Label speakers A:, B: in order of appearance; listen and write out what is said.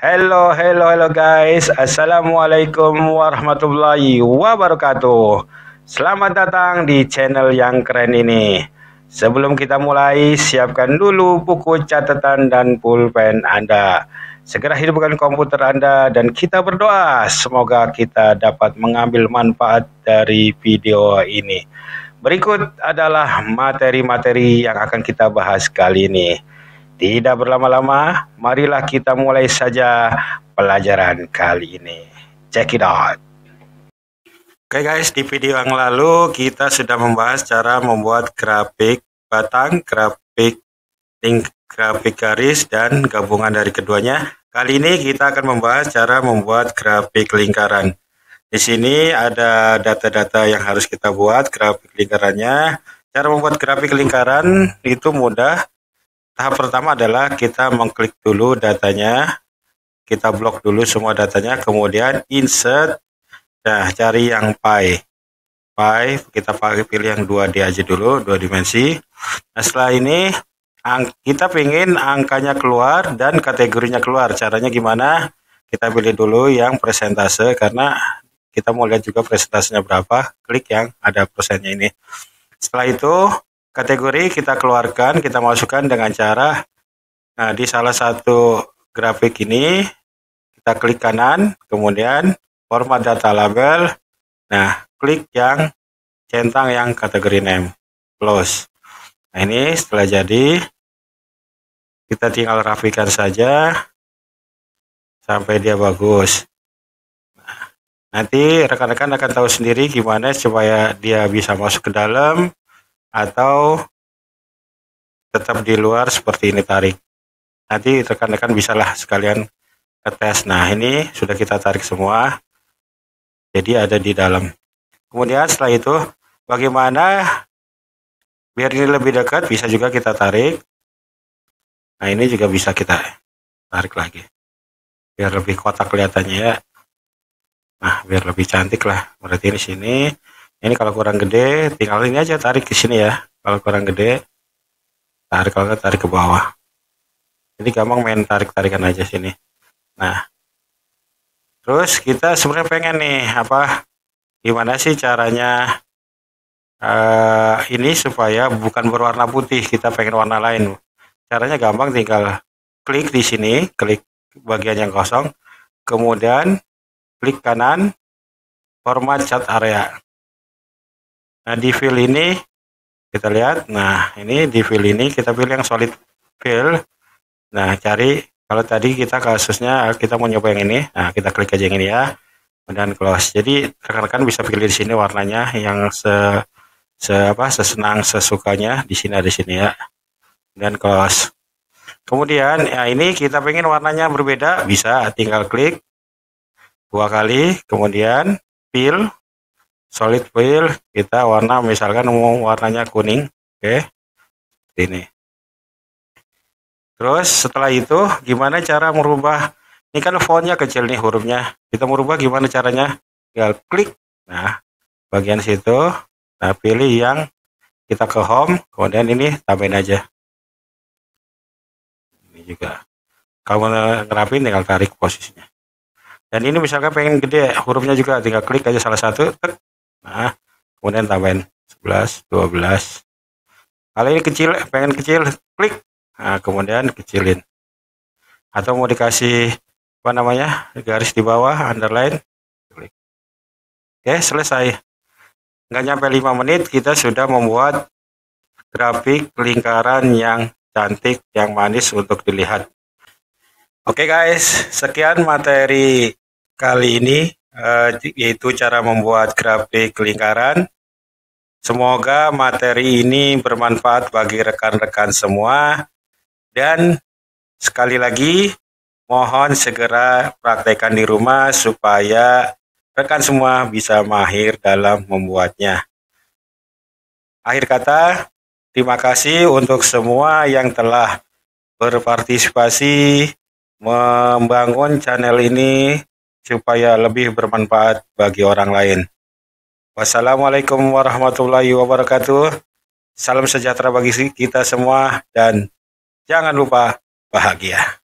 A: Hello, hello, hello guys. Assalamualaikum warahmatullahi wabarakatuh. Selamat datang di channel yang keren ini. Sebelum kita mulai, siapkan dulu buku catatan dan pulpen Anda. Segera hidupkan komputer Anda dan kita berdoa semoga kita dapat mengambil manfaat dari video ini. Berikut adalah materi-materi yang akan kita bahas kali ini. Tidak berlama-lama, marilah kita mulai saja pelajaran kali ini. Check it out. Oke okay guys, di video yang lalu kita sudah membahas cara membuat grafik batang, grafik link, grafik garis, dan gabungan dari keduanya. Kali ini kita akan membahas cara membuat grafik lingkaran. Di sini ada data-data yang harus kita buat, grafik lingkarannya. Cara membuat grafik lingkaran itu mudah, Tahap pertama adalah kita mengklik dulu datanya, kita blok dulu semua datanya, kemudian insert, nah cari yang pi. Pi, kita pakai pilih yang 2D aja dulu, dua dimensi. Nah setelah ini, kita ingin angkanya keluar dan kategorinya keluar. Caranya gimana? Kita pilih dulu yang presentase, karena kita mau lihat juga presentasenya berapa, klik yang ada persennya ini. Setelah itu, kategori kita keluarkan, kita masukkan dengan cara nah di salah satu grafik ini kita klik kanan, kemudian format data label. Nah, klik yang centang yang kategori name, close. Nah, ini setelah jadi kita tinggal rapikan saja sampai dia bagus. Nah, nanti rekan-rekan akan tahu sendiri gimana supaya dia bisa masuk ke dalam atau tetap di luar seperti ini tarik. Nanti rekan-rekan bisalah sekalian tes. Nah ini sudah kita tarik semua. Jadi ada di dalam. Kemudian setelah itu bagaimana biar ini lebih dekat bisa juga kita tarik. Nah ini juga bisa kita tarik lagi. Biar lebih kotak kelihatannya ya. Nah biar lebih cantik lah. Berarti di sini ini kalau kurang gede tinggal ini aja tarik ke sini ya. Kalau kurang gede tarik. Kalau tarik ke bawah. Jadi gampang main tarik tarikan aja sini. Nah. Terus kita sebenarnya pengen nih apa gimana sih caranya uh, ini supaya bukan berwarna putih kita pengen warna lain. Caranya gampang tinggal klik di sini klik bagian yang kosong. Kemudian klik kanan format cat area Nah, di fill ini kita lihat. Nah, ini di fill ini kita pilih yang solid fill. Nah, cari kalau tadi kita kasusnya kita mau nyoba yang ini. Nah, kita klik aja yang ini ya. Dan close. Jadi rekan-rekan bisa pilih di sini warnanya yang se, se apa sesenang sesukanya di sini ada di sini ya. Dan close. Kemudian ya ini kita pengen warnanya berbeda, bisa tinggal klik dua kali, kemudian fill solid fill kita warna misalkan mau warnanya kuning oke okay. ini. Terus setelah itu gimana cara merubah? Ini kan fontnya kecil nih hurufnya. Kita merubah gimana caranya? Tinggal klik. Nah bagian situ nah pilih yang kita ke home kemudian ini tambahin aja. Ini juga. Kalau ngerapin tinggal tarik posisinya. Dan ini misalkan pengen gede hurufnya juga tinggal klik aja salah satu tek, Nah, kemudian tambahin 11, 12. Kalau ini kecil, pengen kecil, klik. Nah, kemudian kecilin. Atau mau dikasih apa namanya garis di bawah, underline, klik. Oke, selesai. Nggak nyampe 5 menit, kita sudah membuat grafik lingkaran yang cantik, yang manis untuk dilihat. Oke guys, sekian materi kali ini uh, yaitu cara membuat grafik lingkaran. Semoga materi ini bermanfaat bagi rekan-rekan semua dan sekali lagi mohon segera praktekkan di rumah supaya rekan semua bisa mahir dalam membuatnya. Akhir kata, terima kasih untuk semua yang telah berpartisipasi membangun channel ini supaya lebih bermanfaat bagi orang lain. Wassalamualaikum warahmatullahi wabarakatuh. Salam sejahtera bagi kita semua dan jangan lupa bahagia.